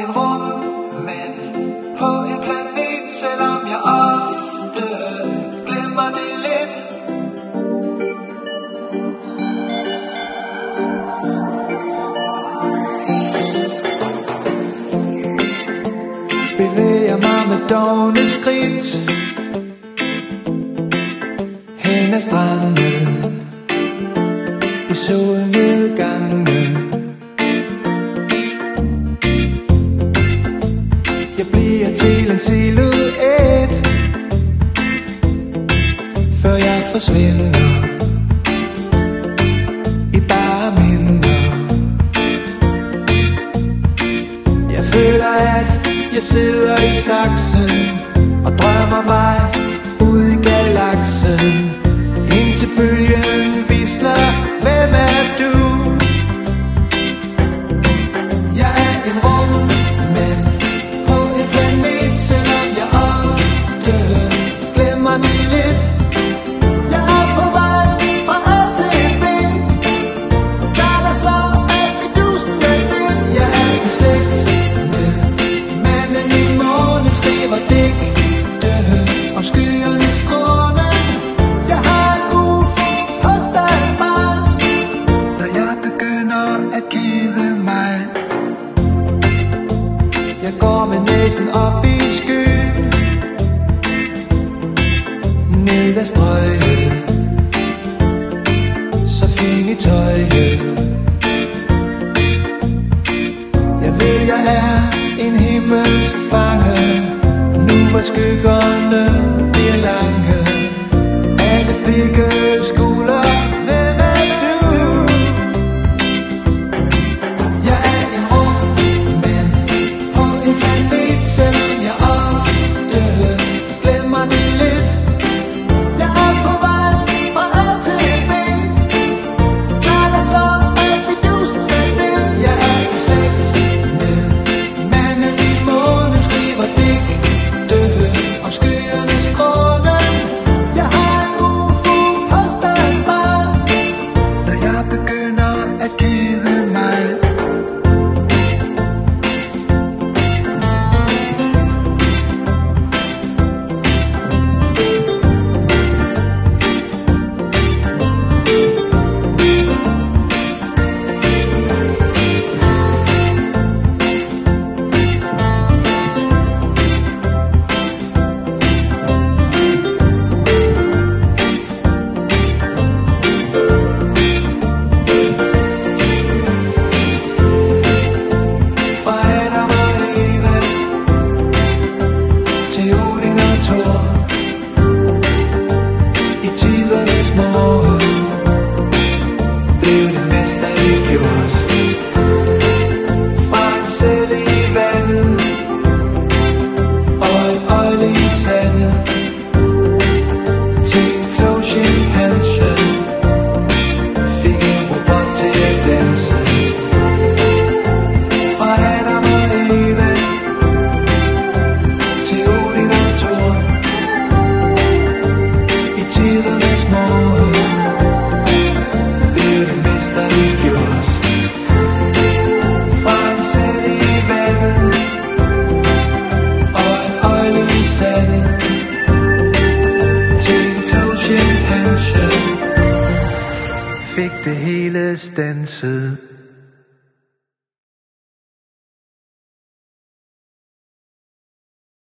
en rummand på en planet, selvom jeg ofte glemmer det lidt. Bevæger mig med dogne skridt Hen ad stranden I solnedgangen bliver en silhuet Før jeg forsvinder. I bare minder. Jeg føler at jeg sidder i saksen Og drømmer mig ud i galaksen. Indtil bølgen går med næsen op i skyen. Ned ad strøget. Så fin i tøjet. Jeg ved jeg er en himmelsk fange. Nu hvor skyggerne bliver lange. Alle blikke eu nesta e. det mesterligt gjort i vandet og i sandet. Til en klog chimpanse fik det hele stanset.